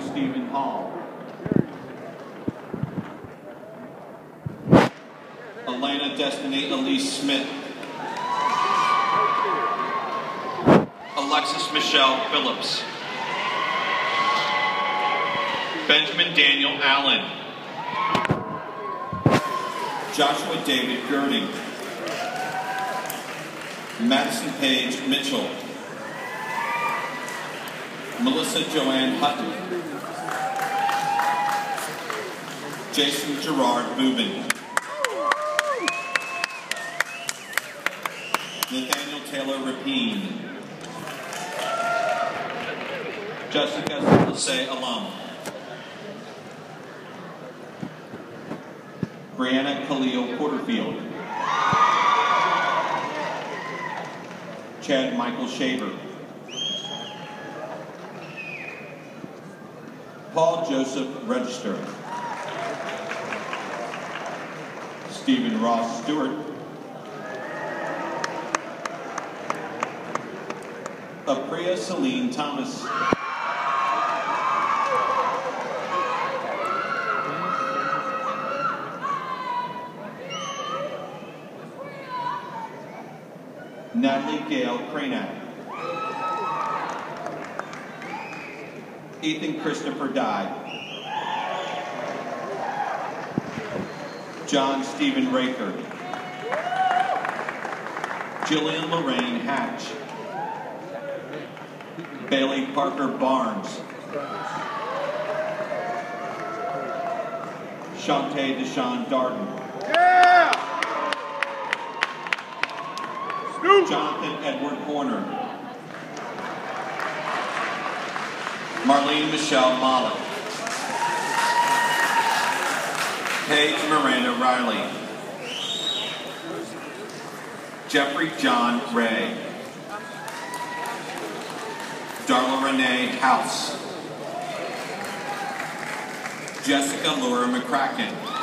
Stephen Hall. Elena Destiny Elise Smith. Alexis Michelle Phillips. Benjamin Daniel Allen. Joshua David Girding. Madison Page Mitchell. Melissa Joanne Hutton. Jason Gerard Boobin. Nathaniel Taylor Rapine. Jessica Lassay alum. Brianna Khalil Porterfield. Chad Michael Shaver. Paul Joseph Register. Stephen Ross Stewart. Apriya Celine Thomas. Natalie Gail Cranack. Ethan Christopher Dye. John Stephen Raker. Jillian Lorraine Hatch. Bailey Parker Barnes. Shantae Deshawn Darden. Jonathan Edward Horner. Marlene Michelle Mollick. Paige Miranda Riley. Jeffrey John Ray. Darla Renee House. Jessica Laura McCracken.